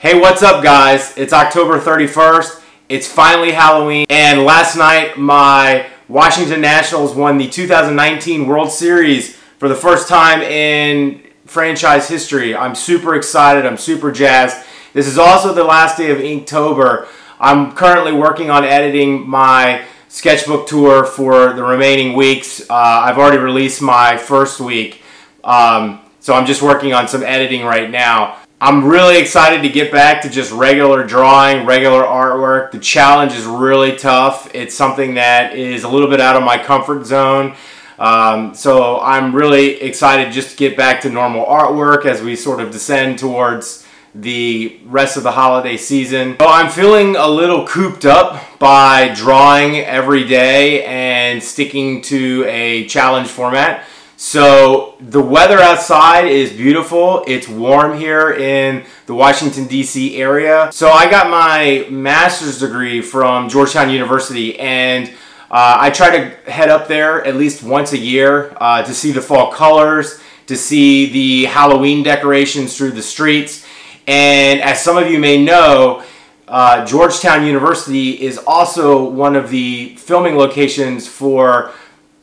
Hey, what's up, guys? It's October 31st. It's finally Halloween, and last night my Washington Nationals won the 2019 World Series for the first time in franchise history. I'm super excited. I'm super jazzed. This is also the last day of Inktober. I'm currently working on editing my sketchbook tour for the remaining weeks. Uh, I've already released my first week, um, so I'm just working on some editing right now. I'm really excited to get back to just regular drawing, regular artwork. The challenge is really tough. It's something that is a little bit out of my comfort zone. Um, so I'm really excited just to get back to normal artwork as we sort of descend towards the rest of the holiday season. So I'm feeling a little cooped up by drawing every day and sticking to a challenge format. So the weather outside is beautiful. It's warm here in the Washington DC area. So I got my master's degree from Georgetown University and uh, I try to head up there at least once a year uh, to see the fall colors, to see the Halloween decorations through the streets. And as some of you may know, uh, Georgetown University is also one of the filming locations for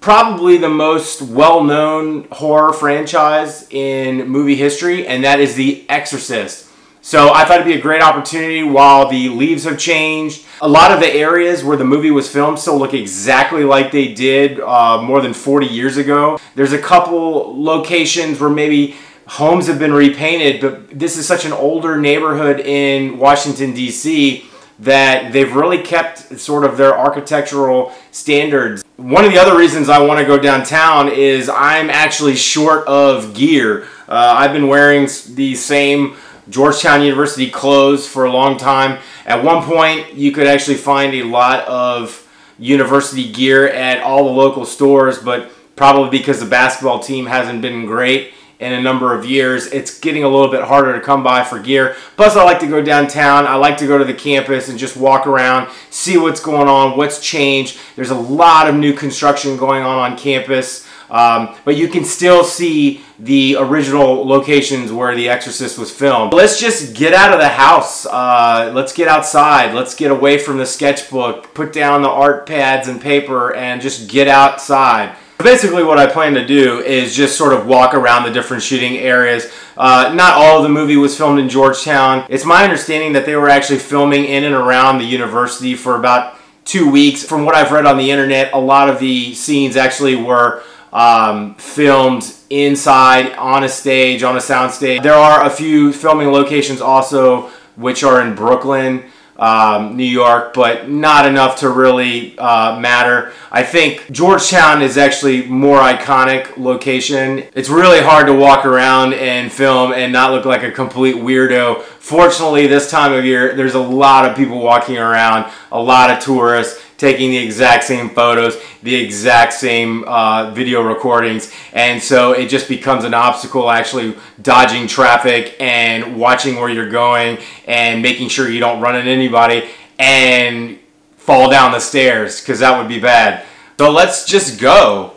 probably the most well-known horror franchise in movie history, and that is The Exorcist. So I thought it'd be a great opportunity while the leaves have changed. A lot of the areas where the movie was filmed still look exactly like they did uh, more than 40 years ago. There's a couple locations where maybe homes have been repainted, but this is such an older neighborhood in Washington, D.C that they've really kept sort of their architectural standards. One of the other reasons I want to go downtown is I'm actually short of gear. Uh, I've been wearing the same Georgetown University clothes for a long time. At one point, you could actually find a lot of university gear at all the local stores, but probably because the basketball team hasn't been great, in a number of years. It's getting a little bit harder to come by for gear. Plus, I like to go downtown. I like to go to the campus and just walk around, see what's going on, what's changed. There's a lot of new construction going on on campus. Um, but you can still see the original locations where The Exorcist was filmed. Let's just get out of the house. Uh, let's get outside. Let's get away from the sketchbook. Put down the art pads and paper and just get outside. Basically what I plan to do is just sort of walk around the different shooting areas. Uh, not all of the movie was filmed in Georgetown. It's my understanding that they were actually filming in and around the university for about two weeks. From what I've read on the internet, a lot of the scenes actually were um, filmed inside on a stage, on a sound stage. There are a few filming locations also which are in Brooklyn um, New York, but not enough to really uh, matter. I think Georgetown is actually more iconic location. It's really hard to walk around and film and not look like a complete weirdo. Fortunately, this time of year, there's a lot of people walking around, a lot of tourists taking the exact same photos, the exact same uh, video recordings, and so it just becomes an obstacle actually dodging traffic and watching where you're going and making sure you don't run into anybody and fall down the stairs because that would be bad. So let's just go.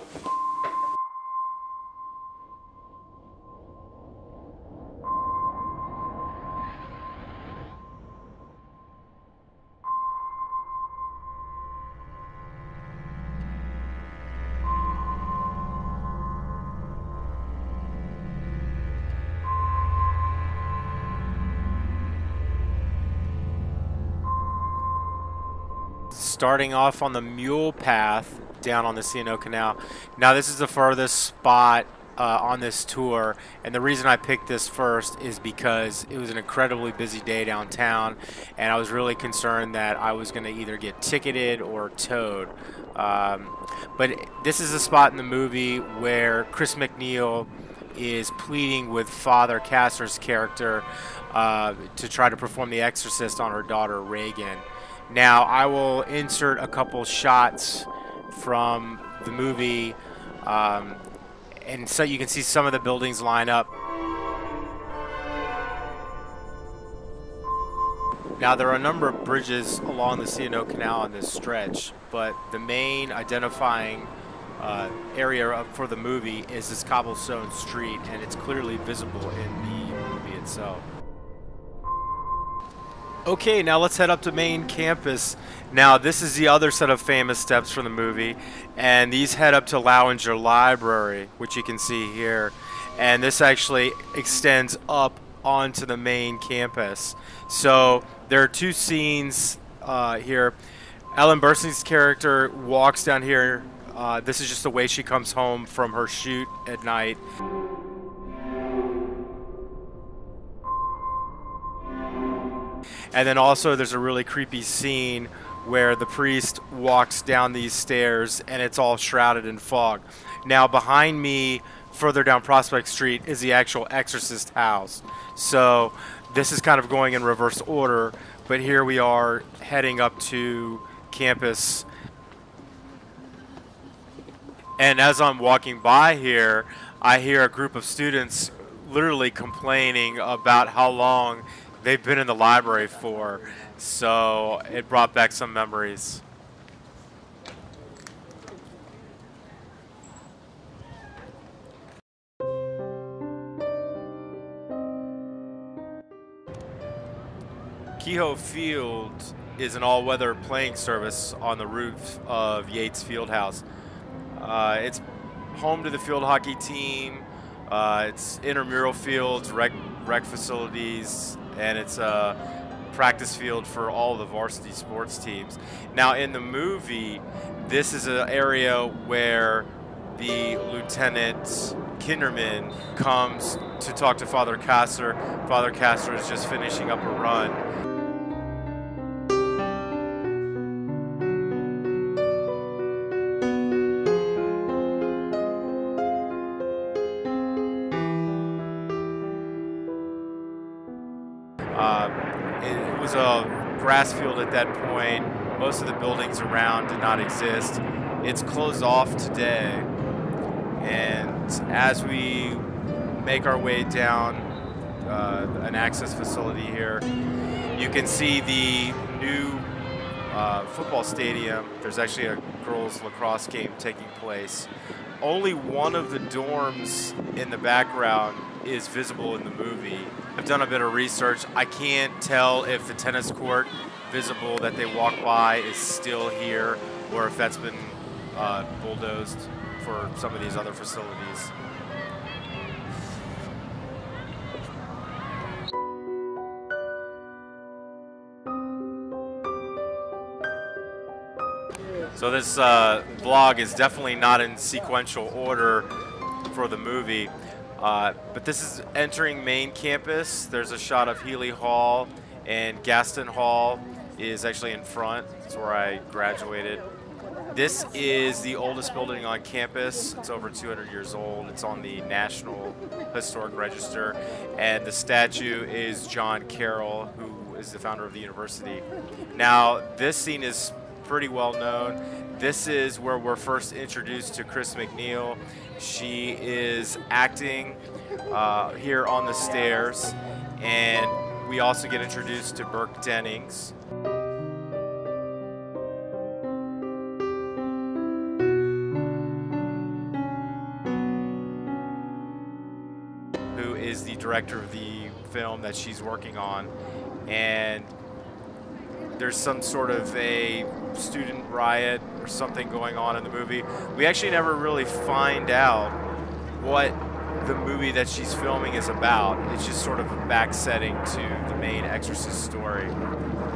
Starting off on the mule path down on the C&O Canal. Now this is the furthest spot uh, on this tour and the reason I picked this first is because it was an incredibly busy day downtown and I was really concerned that I was going to either get ticketed or towed. Um, but this is a spot in the movie where Chris MacNeil is pleading with Father Castor's character uh, to try to perform the exorcist on her daughter Regan. Now I will insert a couple shots from the movie um, and so you can see some of the buildings line up. Now there are a number of bridges along the C&O Canal on this stretch, but the main identifying uh, area for the movie is this cobblestone street and it's clearly visible in the movie itself. Okay, now let's head up to main campus. Now, this is the other set of famous steps from the movie, and these head up to Lauinger Library, which you can see here. And this actually extends up onto the main campus. So there are two scenes uh, here. Ellen Burstyn's character walks down here. Uh, this is just the way she comes home from her shoot at night. And then also there's a really creepy scene where the priest walks down these stairs and it's all shrouded in fog. Now behind me, further down Prospect Street, is the actual exorcist house. So this is kind of going in reverse order, but here we are heading up to campus. And as I'm walking by here, I hear a group of students literally complaining about how long they've been in the library for. So it brought back some memories. Kehoe Field is an all-weather playing service on the roof of Yates Fieldhouse. Uh, it's home to the field hockey team. Uh, it's intramural fields, rec, rec facilities, and it's a practice field for all the varsity sports teams. Now, in the movie, this is an area where the lieutenant Kinderman comes to talk to Father Castor. Father Castor is just finishing up a run. Grass field at that point. Most of the buildings around did not exist. It's closed off today. And as we make our way down uh, an access facility here, you can see the new uh, football stadium. There's actually a girls lacrosse game taking place. Only one of the dorms in the background is visible in the movie. I've done a bit of research. I can't tell if the tennis court visible that they walk by is still here or if that's been uh, bulldozed for some of these other facilities. So this uh, vlog is definitely not in sequential order for the movie. Uh, but this is entering main campus. There's a shot of Healy Hall, and Gaston Hall is actually in front. It's where I graduated. This is the oldest building on campus. It's over 200 years old. It's on the National Historic Register. And the statue is John Carroll, who is the founder of the university. Now, this scene is pretty well known. This is where we're first introduced to Chris MacNeil. She is acting uh, here on the stairs, and we also get introduced to Burke Dennings. Who is the director of the film that she's working on, and there's some sort of a student riot or something going on in the movie. We actually never really find out what the movie that she's filming is about. It's just sort of a back setting to the main Exorcist story.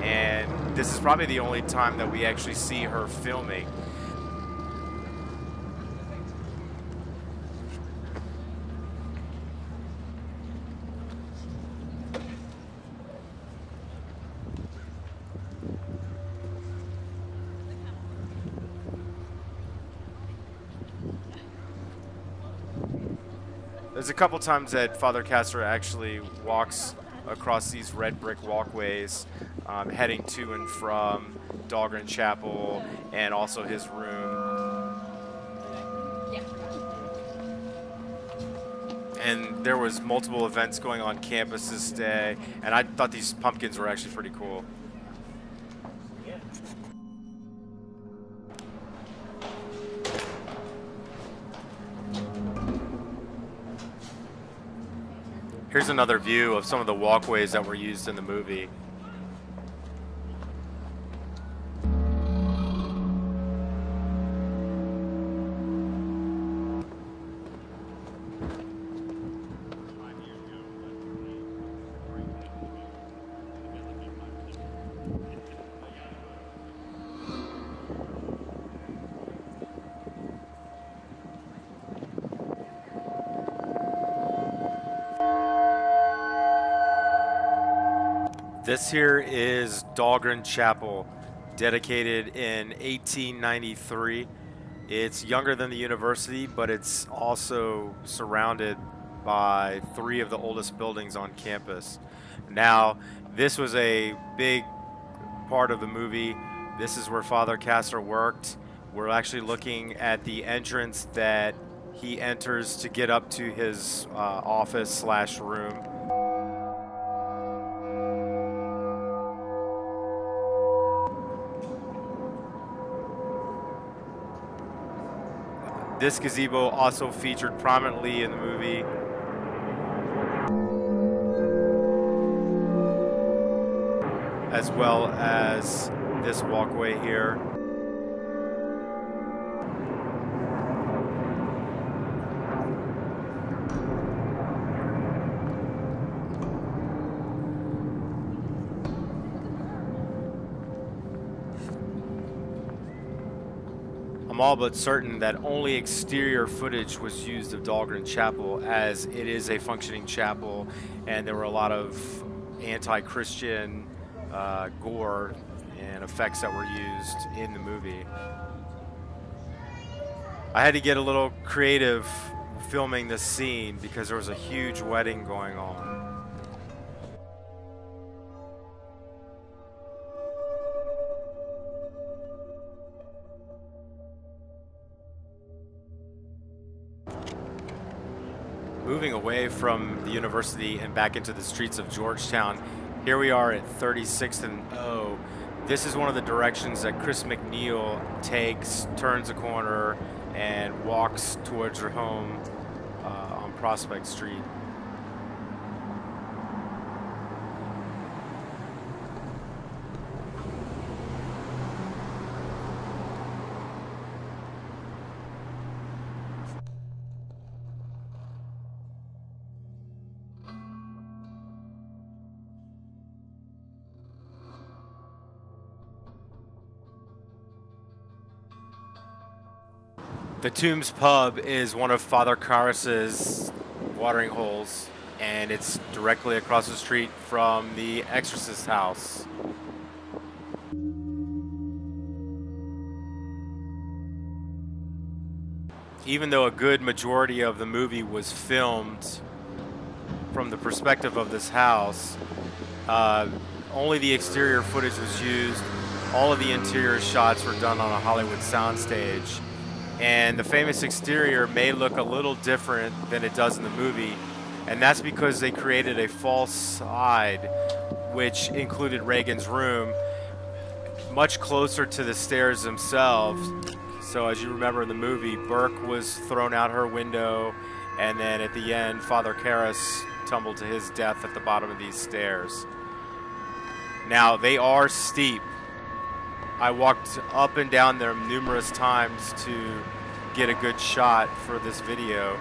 And this is probably the only time that we actually see her filming. There's a couple times that Father Castor actually walks across these red brick walkways, um, heading to and from Dahlgren Chapel and also his room. And there was multiple events going on campus this day, and I thought these pumpkins were actually pretty cool. Here's another view of some of the walkways that were used in the movie. This here is Dahlgren Chapel, dedicated in 1893. It's younger than the university, but it's also surrounded by three of the oldest buildings on campus. Now, this was a big part of the movie. This is where Father Castor worked. We're actually looking at the entrance that he enters to get up to his uh, office slash room. This gazebo also featured prominently in the movie. As well as this walkway here. I'm all but certain that only exterior footage was used of Dahlgren Chapel as it is a functioning chapel and there were a lot of anti-Christian uh, gore and effects that were used in the movie. I had to get a little creative filming this scene because there was a huge wedding going on. Moving away from the university and back into the streets of Georgetown. Here we are at 36th and O. This is one of the directions that Chris MacNeil takes, turns a corner, and walks towards her home uh, on Prospect Street. The Tombs Pub is one of Father Karras's watering holes, and it's directly across the street from the Exorcist house. Even though a good majority of the movie was filmed from the perspective of this house, uh, only the exterior footage was used. All of the interior shots were done on a Hollywood soundstage and the famous exterior may look a little different than it does in the movie and that's because they created a false side which included Regan's room much closer to the stairs themselves. So as you remember in the movie Burke was thrown out her window and then at the end Father Karras tumbled to his death at the bottom of these stairs. Now they are steep I walked up and down there numerous times to get a good shot for this video.